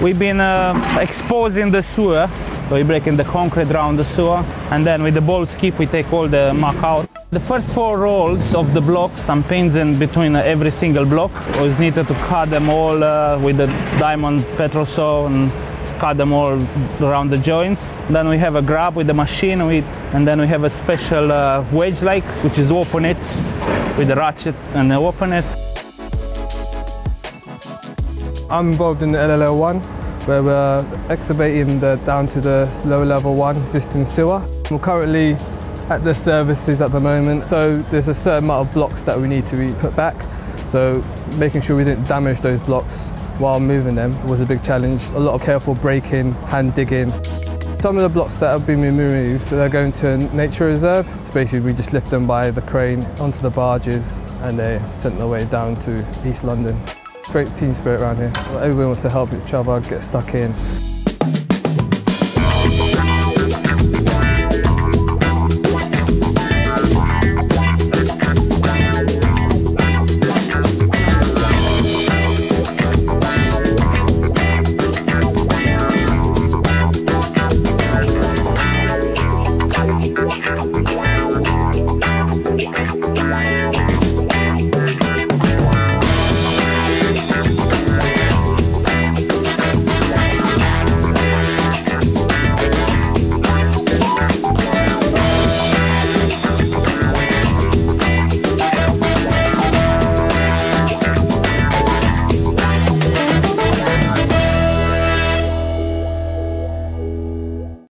We've been uh, exposing the sewer. We're breaking the concrete around the sewer and then with the ball skip we take all the muck out. The first four rolls of the blocks, some pins in between every single block. It was needed to cut them all uh, with the diamond petrol saw and cut them all around the joints. Then we have a grab with the machine and then we have a special uh, wedge like which is open it with the ratchet and open it. I'm involved in the LLL1 where we're excavating the, down to the low level one existing sewer. We're currently at the services at the moment so there's a certain amount of blocks that we need to be put back so making sure we didn't damage those blocks while moving them was a big challenge. A lot of careful breaking, hand digging. Some of the blocks that have been removed, they're going to a nature reserve. So basically we just lift them by the crane onto the barges and they're sent away down to East London. Great team spirit around here. Everyone wants to help each other get stuck in.